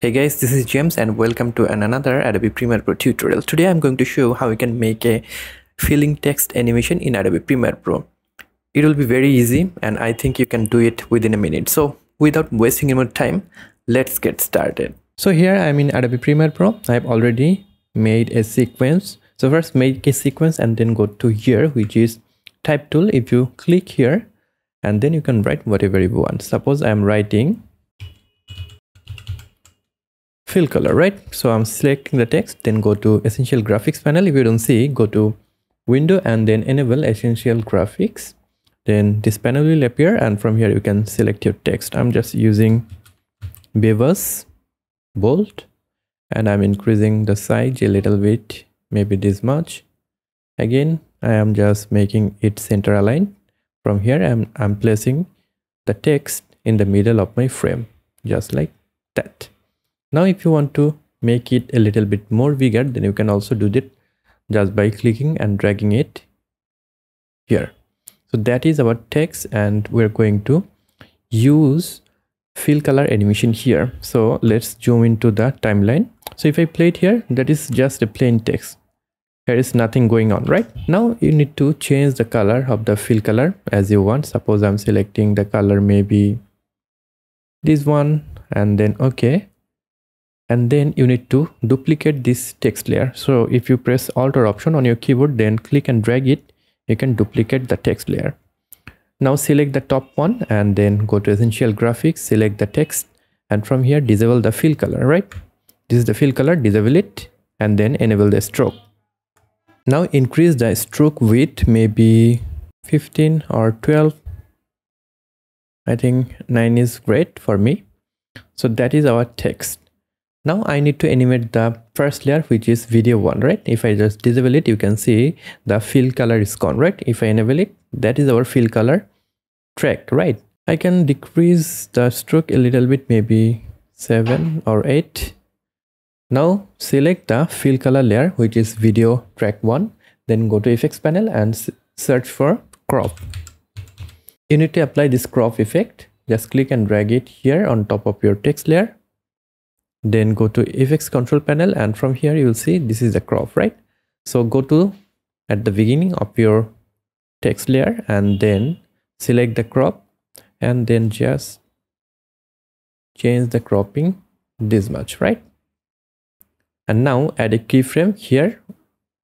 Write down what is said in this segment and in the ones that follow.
Hey guys, this is James and welcome to another Adobe Premiere Pro tutorial. Today I'm going to show how you can make a filling text animation in Adobe Premiere Pro. It will be very easy and I think you can do it within a minute. So without wasting any more time, let's get started. So here I'm in Adobe Premiere Pro. I've already made a sequence. So first make a sequence and then go to here which is type tool. If you click here and then you can write whatever you want. Suppose I'm writing fill color right? So i'm selecting the text then go to essential graphics panel. If you don't see go to window and then enable essential graphics. Then this panel will appear and from here you can select your text. I'm just using Bebas bold and i'm increasing the size a little bit maybe this much. Again i am just making it center aligned from here i'm, I'm placing the text in the middle of my frame just like that now if you want to make it a little bit more bigger then you can also do that just by clicking and dragging it here. So that is our text and we're going to use fill color animation here. So let's zoom into the timeline. So if i play it here that is just a plain text. There is nothing going on right? Now you need to change the color of the fill color as you want. Suppose i'm selecting the color maybe this one and then okay and then you need to duplicate this text layer. So if you press alt or option on your keyboard then click and drag it you can duplicate the text layer. Now select the top one and then go to essential graphics select the text and from here disable the fill color right? This is the fill color disable it and then enable the stroke. Now increase the stroke width maybe 15 or 12 i think 9 is great for me. So that is our text now I need to animate the first layer which is video one right? If I just disable it you can see the fill color is gone right? If I enable it that is our fill color track right? I can decrease the stroke a little bit maybe 7 or 8 now select the fill color layer which is video track 1 then go to effects panel and search for crop. You need to apply this crop effect. Just click and drag it here on top of your text layer then go to effects control panel and from here you will see this is the crop right? So go to at the beginning of your text layer and then select the crop and then just change the cropping this much right? And now add a keyframe here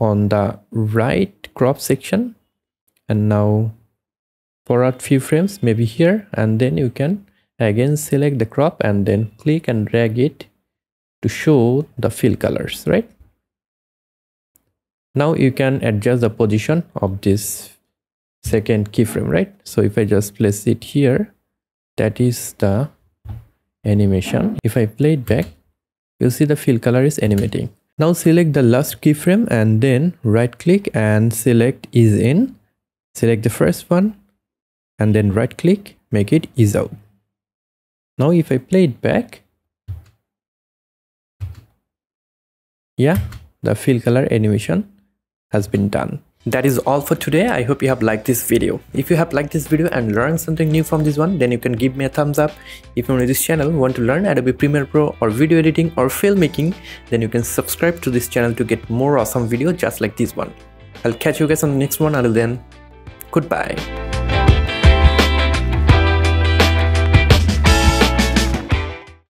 on the right crop section. And now forward few frames maybe here and then you can again select the crop and then click and drag it to show the fill colors right? Now you can adjust the position of this second keyframe right? So if i just place it here that is the animation. If i play it back you'll see the fill color is animating. Now select the last keyframe and then right click and select ease in. Select the first one and then right click make it ease out. Now if i play it back yeah the fill color animation has been done. That is all for today. I hope you have liked this video. If you have liked this video and learned something new from this one then you can give me a thumbs up. If you're on this channel want to learn adobe premiere pro or video editing or filmmaking then you can subscribe to this channel to get more awesome videos just like this one. I'll catch you guys on the next one. Until then goodbye